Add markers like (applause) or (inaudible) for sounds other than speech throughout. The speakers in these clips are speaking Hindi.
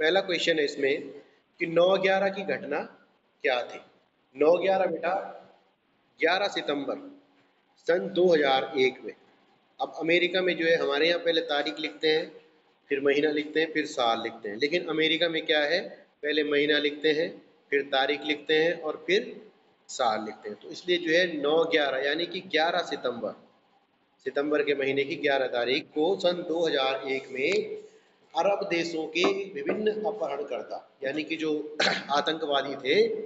पहला क्वेश्चन है इसमें कि 9/11 की घटना क्या थी? 9/11 बेटा 11 सितंबर सन 2001 में। अब अमेरिका में जो है, हमारे यहाँ पहले तारीख लिखते हैं, फिर महीना लिखते हैं, फिर साल लिखते हैं। लेकिन अमेरिका में क्या है? पहले महीना लिखते हैं, फिर तारीख लिखते हैं और फिर साल लिखते हैं। तो इसलिए जो है, नौ ग्यारह, यानी कि ग्यारह सितंबर सितंबर के महीने की ग्यारह तारीख को सन 2001 में अरब देशों के विभिन्न अपहरणकर्ता, यानी कि जो (clears throat) आतंकवादी थे,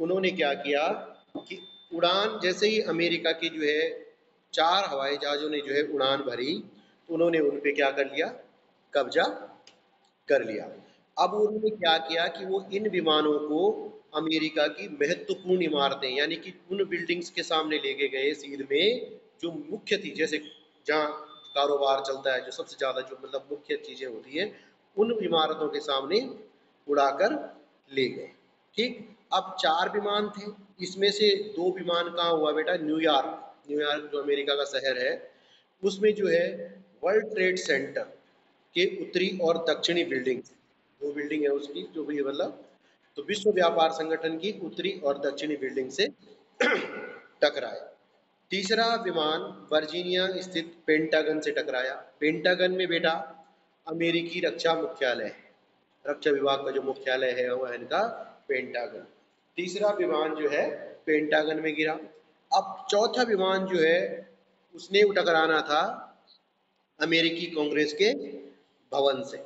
उन्होंने क्या किया कि उड़ान, जैसे ही अमेरिका की जो है, चार हवाई जहाज़ों ने जो है उड़ान भरी तो उन्होंने उन पर क्या कर लिया? कब्जा कर लिया। अब उन्होंने क्या किया कि वो इन विमानों को अमेरिका की महत्वपूर्ण इमारतें, यानी कि उन बिल्डिंग्स के सामने लेके गए सीध में, जो मुख्य थी, जैसे जहाँ कारोबार चलता है, जो सबसे ज़्यादा जो मतलब मुख्य चीज़ें होती है, उन इमारतों के सामने उड़ाकर ले गए। ठीक? अब चार विमान थे, इसमें से दो विमान कहाँ हुआ बेटा? न्यूयॉर्क न्यूयॉर्क जो अमेरिका का शहर है, उसमें जो है वर्ल्ड ट्रेड सेंटर के उत्तरी और दक्षिणी बिल्डिंग दो बिल्डिंग है उसकी, जो भी मतलब तो विश्व व्यापार संगठन की उत्तरी और दक्षिणी बिल्डिंग से (clears throat) टकराया तीसरा विमान वर्जीनिया स्थित पेंटागन से टकराया। पेंटागन में बेटा अमेरिकी रक्षा मुख्यालय है। रक्षा विभाग का जो मुख्यालय है वह इनका पेंटागन। तीसरा विमान जो है, पेंटागन में गिरा। अब चौथा विमान जो है, उसने टकराना था अमेरिकी कांग्रेस के भवन से।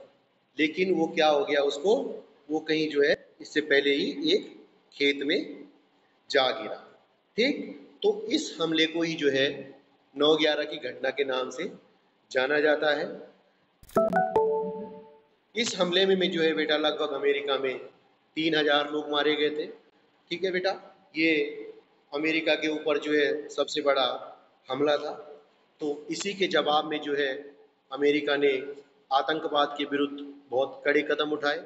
लेकिन वो क्या हो गया उसको? वो कहीं जो है, इससे पहले ही एक खेत में जा गिरा। ठीक? तो इस हमले को ही जो है नौ ग्यारह की घटना के नाम से जाना जाता है। इस हमले में जो है बेटा लगभग अमेरिका में तीन हज़ार लोग मारे गए थे। ठीक है बेटा? ये अमेरिका के ऊपर जो है सबसे बड़ा हमला था। तो इसी के जवाब में जो है अमेरिका ने आतंकवाद के विरुद्ध बहुत कड़े कदम उठाए।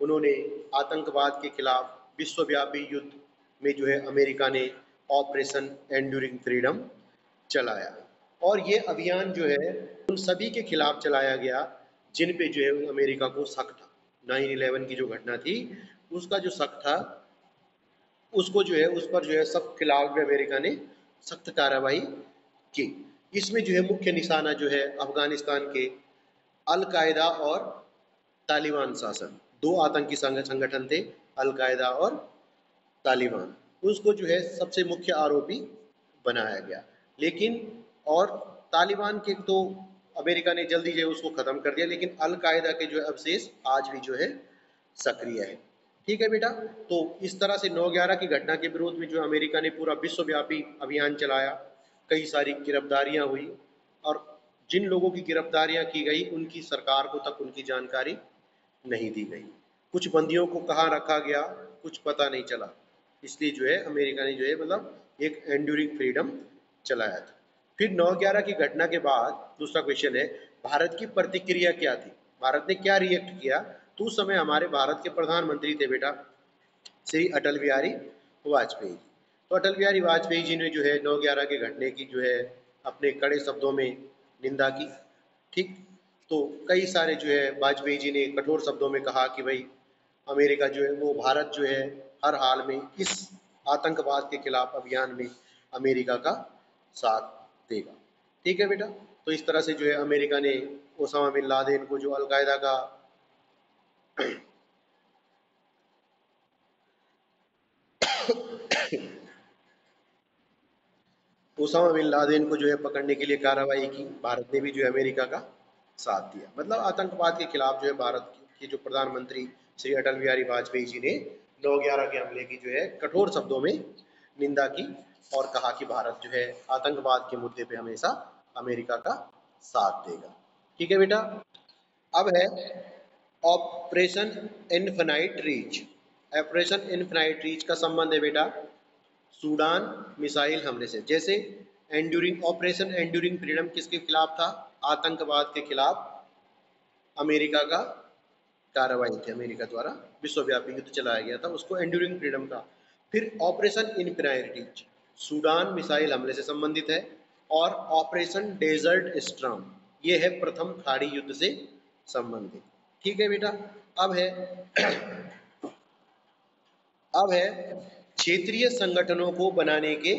उन्होंने आतंकवाद के खिलाफ विश्वव्यापी युद्ध में जो है अमेरिका ने ऑपरेशन एंड्यूरिंग फ्रीडम चलाया। और ये अभियान जो है, उन सभी के खिलाफ चलाया गया, जिन पे जो है अमेरिका को शक था। नाइन इलेवन की जो घटना थी, उसका जो शक था, उसको जो है, उस पर जो है सब खिलाफ में अमेरिका ने सख्त कार्रवाई की। इसमें जो है मुख्य निशाना जो है अफ़गानिस्तान के अलकायदा और तालिबान शासन। दो आतंकी संगठन थे, अलकायदा और तालिबान। उसको जो है सबसे मुख्य आरोपी बनाया गया। लेकिन और तालिबान के तो अमेरिका ने जल्दी जो है उसको ख़त्म कर दिया, लेकिन अलकायदा के जो है अवशेष आज भी जो है सक्रिय है। ठीक है बेटा तो इस तरह से नौ ग्यारह की घटना के विरोध में जो अमेरिका ने पूरा विश्वव्यापी अभियान चलाया, कई सारी गिरफ्तारियाँ हुई और जिन लोगों की गिरफ्तारियाँ की गई, उनकी सरकार को तक उनकी जानकारी नहीं दी गई। कुछ बंदियों को कहाँ रखा गया, कुछ पता नहीं चला। इसलिए जो है, अमेरिका ने जो है मतलब एक एंड्यूरिंग फ्रीडम चलाया था। फिर नौ ग्यारह की घटना के बाद दूसरा क्वेश्चन है, भारत की प्रतिक्रिया क्या थी? भारत ने क्या रिएक्ट किया? तो उस समय हमारे भारत के प्रधानमंत्री थे बेटा, श्री अटल बिहारी वाजपेयी तो अटल बिहारी वाजपेयी जी ने जो है, नौ ग्यारह के घटने की जो है, अपने कड़े शब्दों में निंदा की, ठीक? तो कई सारे जो है, वाजपेयी जी ने कठोर शब्दों में कहा कि भाई, अमेरिका जो है, वो भारत जो है हर हाल में इस आतंकवाद के खिलाफ अभियान में अमेरिका का साथ देगा। ठीक है बेटा? तो इस तरह से जो है अमेरिका ने ओसामा बिन लादेन को जो अलकायदा का ओसामा बिन लादेन को जो है पकड़ने के लिए कार्रवाई की, भारत ने भी जो है अमेरिका का साथ दिया। मतलब आतंकवाद के खिलाफ जो है भारत के जो प्रधानमंत्री श्री अटल बिहारी वाजपेयी जी ने नौ ग्यारह के हमले की जो है कठोर शब्दों में निंदा की और कहा कि भारत जो है आतंकवाद के मुद्दे पे हमेशा अमेरिका का साथ देगा। ठीक है बेटा? अब है Operation Infinite Reach. Operation Infinite Reach का संबंध है बेटा। सूडान मिसाइल हमले से। जैसे एंड्यूरिंग, ऑपरेशन एंड्यूरिंग फ्रीडम किसके खिलाफ था? आतंकवाद के खिलाफ अमेरिका का कार्रवाई थी अमेरिका द्वारा, विश्वव्यापी युद्ध चलाया गया था, उसको एंड्यूरिंग फ्रीडम का फिर ऑपरेशन इनफिनाइटी सूडान मिसाइल हमले से संबंधित है, और ऑपरेशन डेजर्ट स्ट्रम ये है प्रथम खाड़ी युद्ध से संबंधित। ठीक है बेटा, अब है (clears throat) अब है क्षेत्रीय संगठनों को बनाने के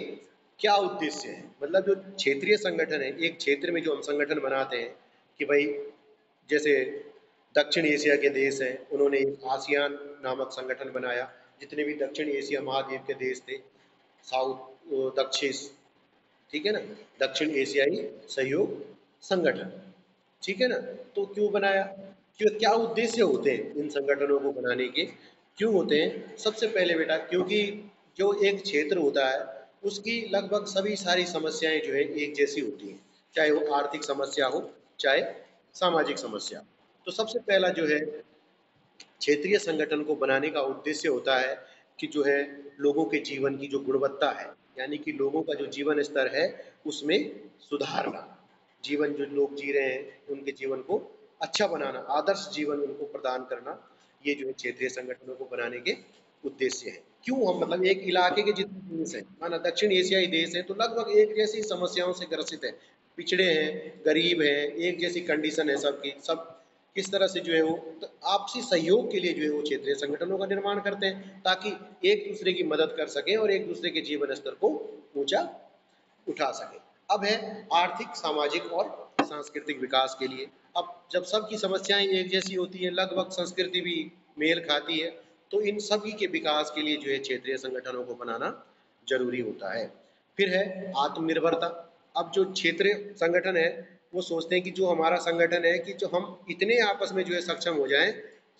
क्या उद्देश्य है? मतलब जो क्षेत्रीय संगठन है, एक क्षेत्र में जो हम संगठन बनाते हैं कि भाई, जैसे दक्षिण एशिया के देश हैं। उन्होंने आसियान नामक संगठन बनाया, जितने भी दक्षिण एशिया महाद्वीप के देश थे, साउथ दक्षिण, ठीक है ना? दक्षिण एशियाई सहयोग संगठन, ठीक है ना? तो क्यों बनाया? क्यों, क्या उद्देश्य होते हैं इन संगठनों को बनाने के? क्यों होते हैं? सबसे पहले बेटा, क्योंकि जो एक क्षेत्र होता है, उसकी लगभग सभी सारी समस्याएँ जो है एक जैसी होती हैं। चाहे वो आर्थिक समस्या हो, चाहे सामाजिक समस्या तो सबसे पहला जो है, क्षेत्रीय संगठन को बनाने का उद्देश्य होता है कि जो है, लोगों के जीवन की जो गुणवत्ता है, यानी कि लोगों का जो जीवन स्तर है, उसमें सुधार लाना जीवन जो लोग जी रहे हैं, उनके जीवन को अच्छा बनाना, आदर्श जीवन उनको प्रदान करना, ये जो है क्षेत्रीय संगठनों को बनाने के उद्देश्य है। क्यों हम मतलब एक इलाके के जितने देश हैं, माना दक्षिण एशियाई देश है तो लगभग एक जैसी समस्याओं से ग्रसित है। पिछड़े हैं, गरीब हैं, एक जैसी कंडीशन है सबकी, सब किस तरह से जो है वो तो आपसी सहयोग के लिए जो है वो क्षेत्रीय संगठनों का निर्माण करते हैं, ताकि एक दूसरे की मदद कर सकें और एक दूसरे के जीवन स्तर को ऊँचा उठा सके। अब है आर्थिक, सामाजिक और सांस्कृतिक विकास के लिए। अब जब सबकी समस्याएँ एक जैसी होती है, लगभग संस्कृति भी मेल खाती है तो इन सभी के विकास के लिए जो है क्षेत्रीय संगठनों को बनाना ज़रूरी होता है। फिर है आत्मनिर्भरता। अब जो क्षेत्रीय संगठन है वो सोचते हैं कि जो हमारा संगठन है कि जो हम इतने आपस में जो है सक्षम हो जाएँ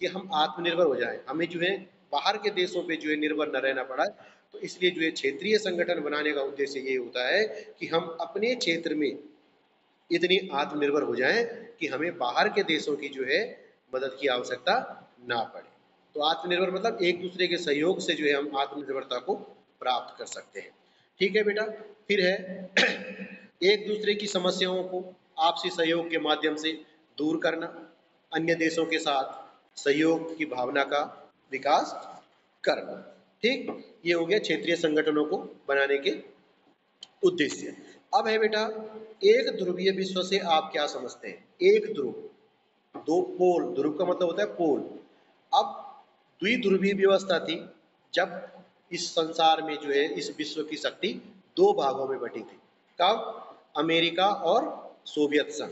कि हम आत्मनिर्भर हो जाएँ। हमें जो है बाहर के देशों पे जो है निर्भर न रहना पड़ा। तो इसलिए जो है क्षेत्रीय संगठन बनाने का उद्देश्य ये होता है कि हम अपने क्षेत्र में इतनी आत्मनिर्भर हो जाएँ कि हमें बाहर के देशों की जो है मदद की आवश्यकता ना पड़े। तो आत्मनिर्भर मतलब एक दूसरे के सहयोग से जो है हम आत्मनिर्भरता को प्राप्त कर सकते हैं। ठीक है बेटा, फिर है (clears throat) एक दूसरे की समस्याओं को आपसी सहयोग के माध्यम से दूर करना, अन्य देशों के साथ सहयोग की भावना का विकास करना। ठीक? ये हो गया क्षेत्रीय संगठनों को बनाने के उद्देश्य। अब है बेटा, एक ध्रुवीय विश्व से आप क्या समझते हैं? एक ध्रुव। दो पोल। ध्रुव का मतलब होता है पोल। अब द्विध्रुवीय व्यवस्था थी, जब इस संसार में जो है, इस विश्व की शक्ति दो भागों में बटी थी। कब? अमेरिका और सोवियत संघ।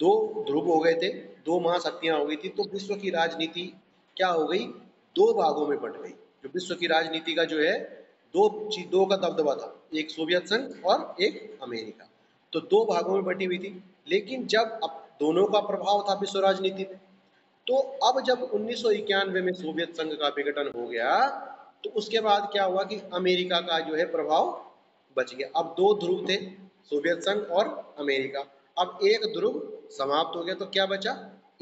दो ध्रुव हो गए थे, दो महाशक्तियाँ हो गई थी तो विश्व की राजनीति क्या हो गई? दो भागों में बट गई। जो विश्व की राजनीति का जो है, दो चीज़ दो का दबदबा था, एक सोवियत संघ और एक अमेरिका। तो दो भागों में बटी हुई थी। लेकिन जब अब दोनों का प्रभाव था विश्व राजनीति में तो अब जब उन्नीस सौ इक्यानवे में सोवियत संघ का विघटन हो गया तो उसके बाद क्या हुआ कि अमेरिका का जो है प्रभाव बच गया। अब दो ध्रुव थे सोवियत संघ और अमेरिका। अब एक ध्रुव समाप्त हो गया तो क्या बचा?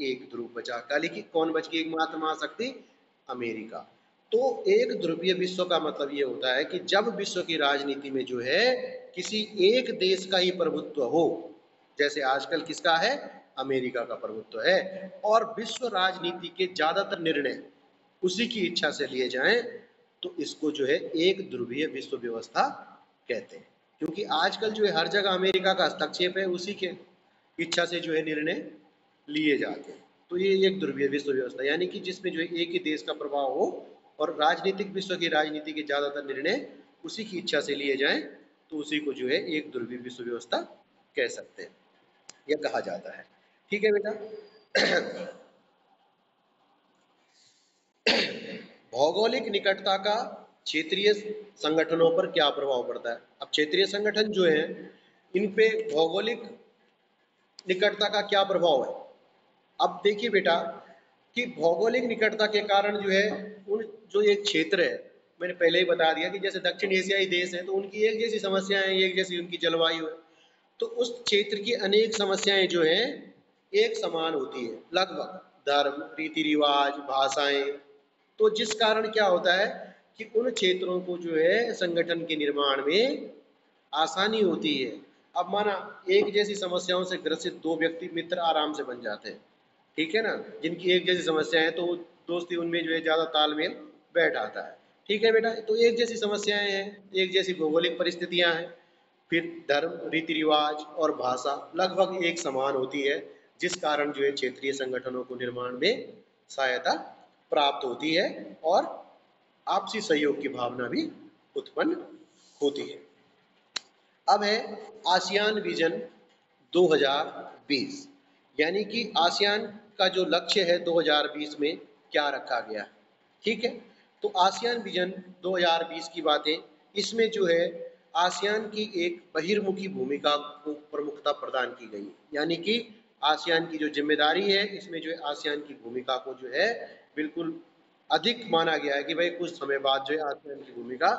एक ध्रुव बचा। काली की कौन बच गई? एकमात्र महाशक्ति अमेरिका। तो एक ध्रुवीय विश्व का मतलब ये होता है कि जब विश्व की राजनीति में जो है, किसी एक देश का ही प्रभुत्व हो, जैसे आजकल किसका है? अमेरिका का प्रभुत्व है। और विश्व राजनीति के ज़्यादातर निर्णय उसी की इच्छा से लिए जाएँ तो इसको जो है एक ध्रुवीय विश्व व्यवस्था कहते हैं। क्योंकि आजकल जो है, हर जगह अमेरिका का हस्तक्षेप है, उसी के इच्छा से जो है, निर्णय लिए जाते हैं। तो ये एक ध्रुवीय विश्व व्यवस्था यानी कि जिसमें जो है, एक ही देश का प्रभाव हो और राजनीतिक विश्व की राजनीति के ज़्यादातर निर्णय उसी की इच्छा से लिए जाएँ तो उसी को जो है, एक ध्रुवीय विश्व व्यवस्था कह सकते हैं। यह कहा जाता है। ठीक है बेटा? (coughs) भौगोलिक निकटता का क्षेत्रीय संगठनों पर क्या प्रभाव पड़ता है? अब क्षेत्रीय संगठन जो है इन पे भौगोलिक निकटता का क्या प्रभाव है? अब देखिए बेटा, कि भौगोलिक निकटता के कारण जो है, उन जो एक क्षेत्र है, मैंने पहले ही बता दिया कि जैसे दक्षिण एशियाई देश है तो उनकी एक जैसी समस्याएँ एक जैसी उनकी जलवायु है। तो उस क्षेत्र की अनेक समस्याएँ जो है, एक समान होती है, लगभग धर्म रीति रिवाज भाषाएँ। तो जिस कारण क्या होता है कि उन क्षेत्रों को जो है संगठन के निर्माण में आसानी होती है। अब माना एक जैसी समस्याओं से ग्रसित दो व्यक्ति मित्र आराम से बन जाते हैं, ठीक है ना? जिनकी एक जैसी समस्या है तो दोस्ती उनमें जो है ज़्यादा तालमेल बैठ आता है, ठीक है बेटा? तो एक जैसी समस्याएँ हैं, एक जैसी भौगोलिक परिस्थितियाँ हैं, फिर धर्म रीति रिवाज और भाषा लगभग एक समान होती है, जिस कारण जो है क्षेत्रीय संगठनों को निर्माण में सहायता प्राप्त होती है और आपसी सहयोग की भावना भी उत्पन्न होती है। अब है आसियान विजन 2020 यानी कि आसियान का जो लक्ष्य है 2020 में क्या रखा गया ठीक है? तो आसियान विजन 2020 की बातें, इसमें जो है आसियान की एक बहिर्मुखी भूमिका को प्रमुखता प्रदान की गई यानी कि आसियान की जो ज़िम्मेदारी है, इसमें जो है आसियान की भूमिका को जो है बिल्कुल अधिक माना गया है कि भाई कुछ समय बाद जो है आसियान की भूमिका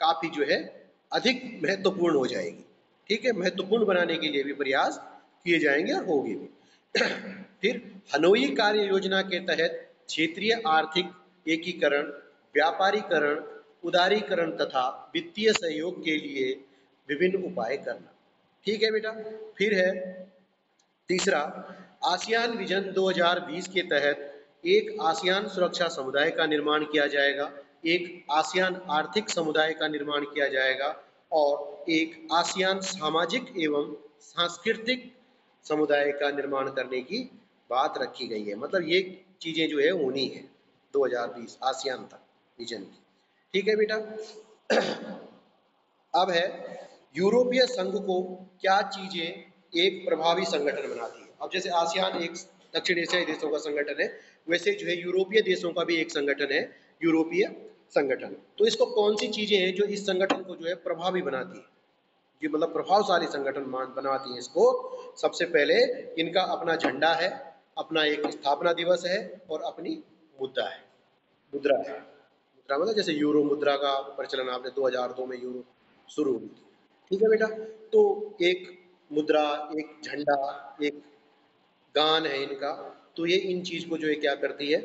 काफ़ी जो है अधिक महत्वपूर्ण हो जाएगी। ठीक है? महत्वपूर्ण बनाने के लिए भी प्रयास किए जाएँगे और होगी भी। (clears throat) फिर हनोई कार्य योजना के तहत क्षेत्रीय आर्थिक एकीकरण, व्यापारीकरण, उदारीकरण तथा वित्तीय सहयोग के लिए विभिन्न उपाय करना। ठीक है बेटा? फिर है तीसरा, आसियान विजन 2020 के तहत एक आसियान सुरक्षा समुदाय का निर्माण किया जाएगा, एक आसियान आर्थिक समुदाय का निर्माण किया जाएगा और एक आसियान सामाजिक एवं सांस्कृतिक समुदाय का निर्माण करने की बात रखी गई है। मतलब ये चीज़ें जो है होनी है 2020 आसियान तक विजन की। ठीक है बेटा? (clears throat) अब है, यूरोपीय संघ को क्या चीज़ें एक प्रभावी संगठन बनाती है? अब जैसे आसियान एक दक्षिण एशियाई देशों का संगठन है, वैसे जो है यूरोपीय देशों का भी एक संगठन है, यूरोपीय संगठन। तो इसको कौन सी चीज़ें हैं जो इस संगठन को जो है प्रभावी बनाती है? ये मतलब प्रभावशाली संगठन बनाती है इसको। सबसे पहले इनका अपना झंडा है, अपना एक स्थापना दिवस है और अपनी मुद्दा है। मुद्रा है। मुद्रा मतलब जैसे यूरो मुद्रा का प्रचलन आपने 2002 में यूरो शुरू हुई ठीक है बेटा? तो एक मुद्रा, एक झंडा, एक गान है इनका तो ये इन चीज़ को जो है क्या करती है?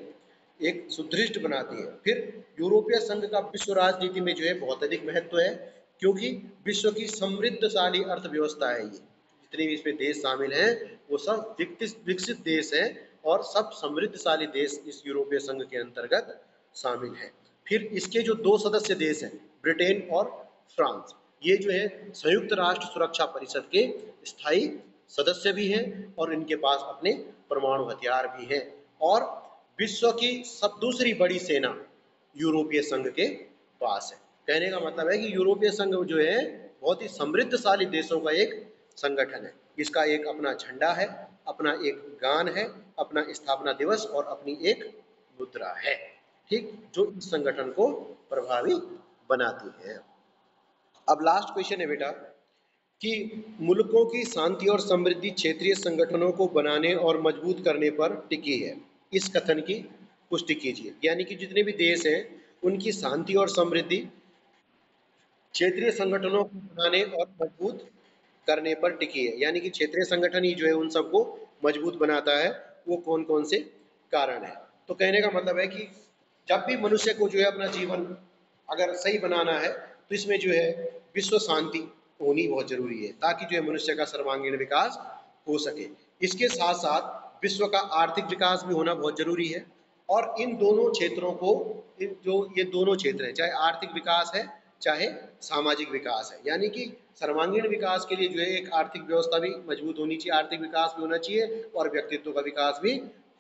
एक सुदृढ़ बनाती है। फिर यूरोपीय संघ का विश्व राजनीति में जो है बहुत अधिक महत्व है, क्योंकि विश्व की समृद्धशाली अर्थव्यवस्था है ये। जितने भी इसमें देश शामिल हैं, वो सब विकसित देश हैं और सब समृद्धशाली देश इस यूरोपीय संघ के अंतर्गत शामिल हैं। फिर इसके जो दो सदस्य देश हैं, ब्रिटेन और फ्रांस, ये जो है संयुक्त राष्ट्र सुरक्षा परिषद के स्थायी सदस्य भी हैं और इनके पास अपने परमाणु हथियार भी हैं। और विश्व की सब दूसरी बड़ी सेना यूरोपीय संघ के पास है। कहने का मतलब है कि यूरोपीय संघ जो है, बहुत ही समृद्धशाली देशों का एक संगठन है। इसका एक अपना झंडा है, अपना एक गान है, अपना स्थापना दिवस और अपनी एक मुद्रा है। ठीक, जो इस संगठन को प्रभावी बनाती है। अब लास्ट क्वेश्चन है बेटा। कि मुल्कों की शांति और समृद्धि क्षेत्रीय संगठनों को बनाने और मज़बूत करने पर टिकी है। इस कथन की पुष्टि कीजिए। यानी कि जितने भी देश हैं, उनकी शांति और समृद्धि क्षेत्रीय संगठनों को बनाने और मज़बूत करने पर टिकी है। यानी कि क्षेत्रीय संगठन ही जो है, उन सबको मज़बूत बनाता है। वो कौन कौन से कारण है? तो कहने का मतलब है कि जब भी मनुष्य को जो है अपना जीवन अगर सही बनाना है तो इसमें जो है विश्व शांति होनी बहुत ज़रूरी है, ताकि जो है मनुष्य का सर्वांगीण विकास हो सके। इसके साथ साथ विश्व का आर्थिक विकास भी होना बहुत ज़रूरी है और इन दोनों क्षेत्रों को जो ये दोनों क्षेत्र हैं, चाहे आर्थिक विकास है, चाहे सामाजिक विकास है। यानी कि सर्वांगीण विकास के लिए जो है एक आर्थिक व्यवस्था भी मज़बूत होनी चाहिए, आर्थिक विकास भी होना चाहिए और व्यक्तित्व का विकास भी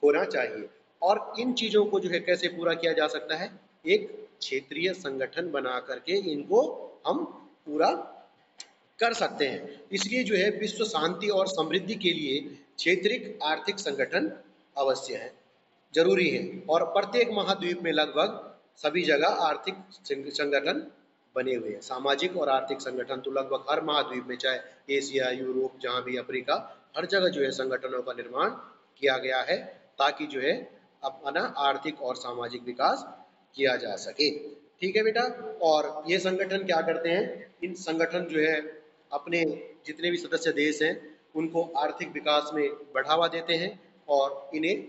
होना चाहिए। और इन चीज़ों को जो है कैसे पूरा किया जा सकता है? एक क्षेत्रीय संगठन बना करके इनको हम पूरा कर सकते हैं। इसलिए जो है, विश्व शांति और समृद्धि के लिए क्षेत्रिक आर्थिक संगठन अवश्य है, ज़रूरी है और प्रत्येक महाद्वीप में लगभग सभी जगह आर्थिक संगठन बने हुए हैं। सामाजिक और आर्थिक संगठन तो लगभग हर महाद्वीप में, चाहे एशिया, यूरोप, जहाँ भी अफ्रीका, हर जगह जो है संगठनों का निर्माण किया गया है ताकि जो है अपना आर्थिक और सामाजिक विकास किया जा सके। ठीक है बेटा? और ये संगठन क्या करते हैं? इन संगठन जो है अपने जितने भी सदस्य देश हैं, उनको आर्थिक विकास में बढ़ावा देते हैं और इन्हें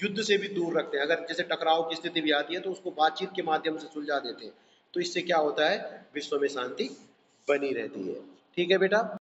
युद्ध से भी दूर रखते हैं। अगर जैसे टकराव की स्थिति भी आती है तो उसको बातचीत के माध्यम से सुलझा देते हैं। तो इससे क्या होता है? विश्व में शांति बनी रहती है। ठीक है बेटा?